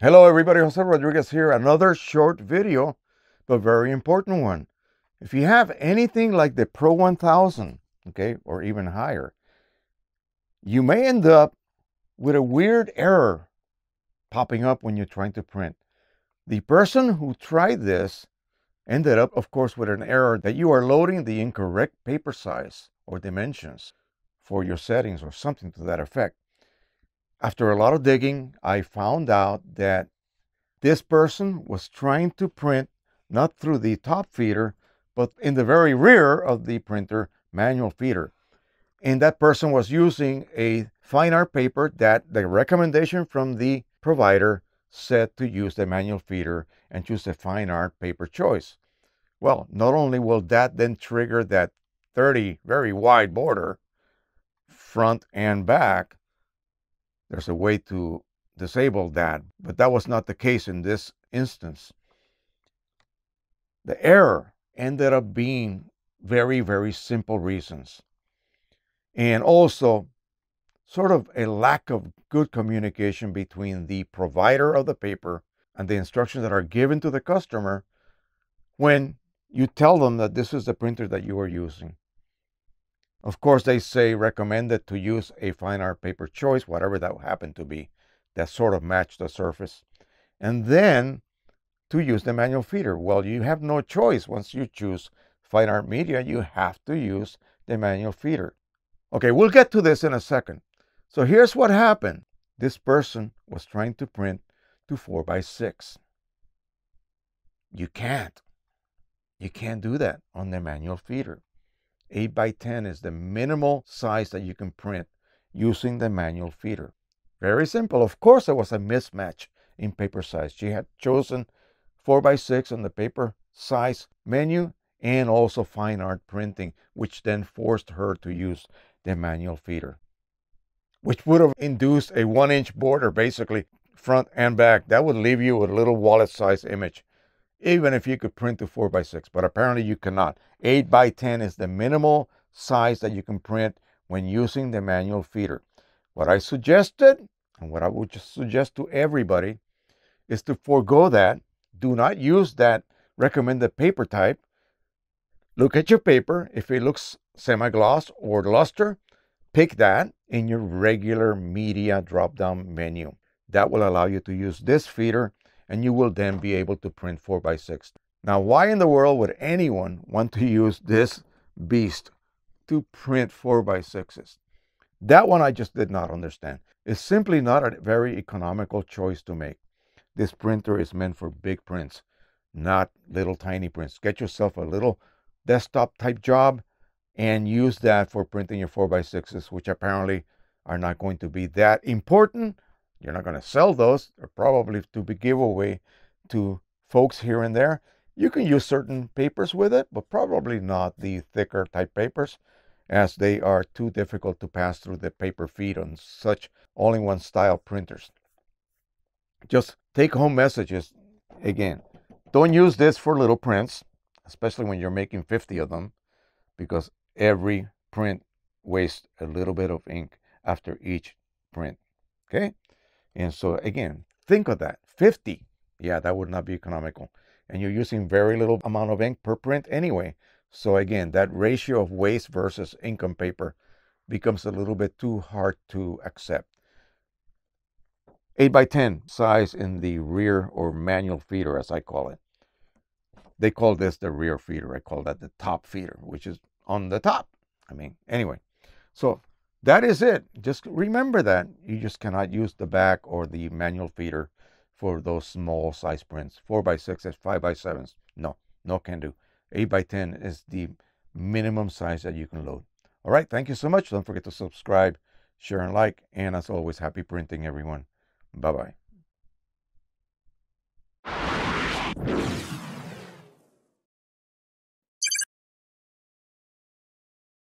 Hello everybody, Jose Rodriguez here. Another short video, but very important one. If you have anything like the Pro 1000, okay, or even higher, you may end up with a weird error popping up when you're trying to print. The person who tried this ended up, of course, with an error that you are loading the incorrect paper size or dimensions for your settings or something to that effect. After a lot of digging, I found out that this person was trying to print not through the top feeder, but in the very rear of the printer manual feeder. And that person was using a fine art paper that the recommendation from the provider said to use the manual feeder and choose a fine art paper choice. Well, not only will that then trigger that 30 very wide border front and back, there's a way to disable that, but that was not the case in this instance. The error ended up being very, very simple reasons. And also, sort of a lack of good communication between the provider of the paper and the instructions that are given to the customer when you tell them that this is the printer that you are using. Of course, they say recommended to use a fine art paper choice, whatever that happened to be, that sort of matched the surface. And then to use the manual feeder. Well, you have no choice. Once you choose fine art media, you have to use the manual feeder. Okay, we'll get to this in a second. So here's what happened. This person was trying to print to 4 by 6 You can't. You can't do that on the manual feeder. 8 by 10 is the minimal size that you can print using the manual feeder. Very simple. Of course, there was a mismatch in paper size. She had chosen 4 by 6 on the paper size menu and also fine art printing, which then forced her to use the manual feeder, which would have induced a one inch border basically front and back. That would leave you with a little wallet size image even if you could print to 4 by 6 but apparently you cannot. 8 by 10 is the minimal size that you can print when using the manual feeder. What I suggested, and what I would just suggest to everybody, is to forego that. Do not use that recommended paper type. Look at your paper. If it looks semi-gloss or luster, pick that in your regular media drop-down menu. That will allow you to use this feeder and you will then be able to print 4 by 6 Now, why in the world would anyone want to use this beast to print 4 by 6s That one I just did not understand. It's simply not a very economical choice to make. This printer is meant for big prints, not little tiny prints. Get yourself a little desktop type job and use that for printing your 4 by 6s which apparently are not going to be that important you're not going to sell those. They're probably to be giveaway to folks here and there. You can use certain papers with it, but probably not the thicker type papers as they are too difficult to pass through the paper feed on such all-in-one style printers. Just take home messages again. Don't use this for little prints, especially when you're making 50 of them, because every print wastes a little bit of ink after each print. Okay? And so again, think of that 50. Yeah, that would not be economical. And you're using very little amount of ink per print anyway. So again, that ratio of waste versus income paper becomes a little bit too hard to accept. 8 by 10 size in the rear or manual feeder, as I call it. They call this the rear feeder. I call that the top feeder, which is on the top. I mean, anyway. So that is it. Just remember that. You just cannot use the back or the manual feeder for those small size prints. 4x6s, 5x7s. No, no can do. 8x10 is the minimum size that you can load. All right, thank you so much. Don't forget to subscribe, share, and like. And as always, happy printing, everyone. Bye bye.